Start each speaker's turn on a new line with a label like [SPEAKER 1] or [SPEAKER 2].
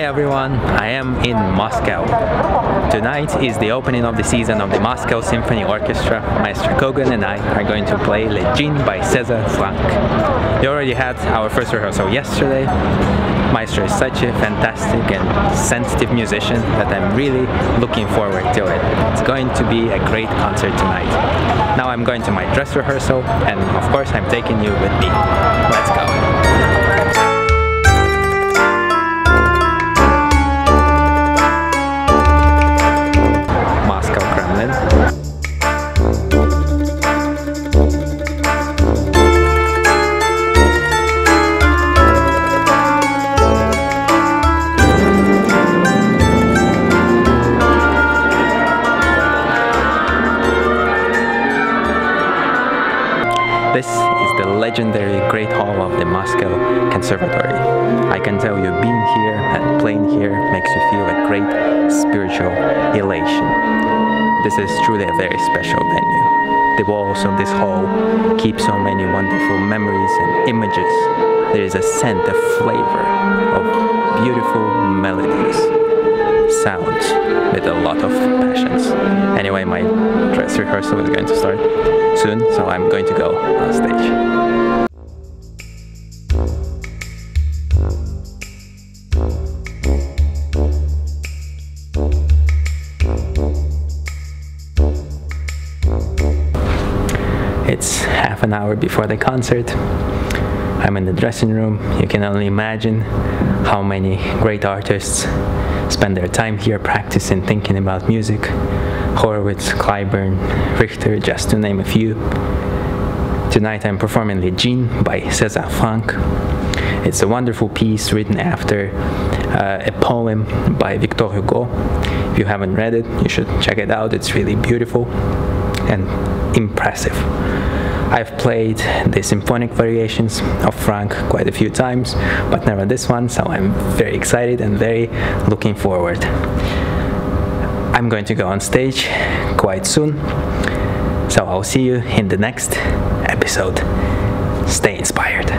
[SPEAKER 1] Hi everyone, I am in Moscow. Tonight is the opening of the season of the Moscow Symphony Orchestra. Maestro Kogan and I are going to play Les Djinns by Cesar Franck. We already had our first rehearsal yesterday. Maestro is such a fantastic and sensitive musician that I'm really looking forward to it. It's going to be a great concert tonight. Now I'm going to my dress rehearsal and of course I'm taking you with me. Let's go. This is the legendary Great Hall of the Moscow Conservatory. I can tell you being here and playing here makes you feel a great spiritual elation. This is truly a very special venue. The walls of this hall keep so many wonderful memories and images. There is a scent, a flavor of beautiful melodies, sounds with a lot of passions. Anyway, my dress rehearsal is going to start soon, so I'm going to go on stage. It's half an hour before the concert. I'm in the dressing room. You can only imagine how many great artists spend their time here practicing, thinking about music. Horowitz, Cliburn, Richter, just to name a few. Tonight I'm performing Les Djinns by César Franck. It's a wonderful piece written after uh, a poem by Victor Hugo. If you haven't read it, you should check it out. It's really beautiful and impressive. I've played the symphonic variations of Franck quite a few times, but never this one, so I'm very excited and very looking forward. I'm going to go on stage quite soon, so I'll see you in the next episode. Stay inspired.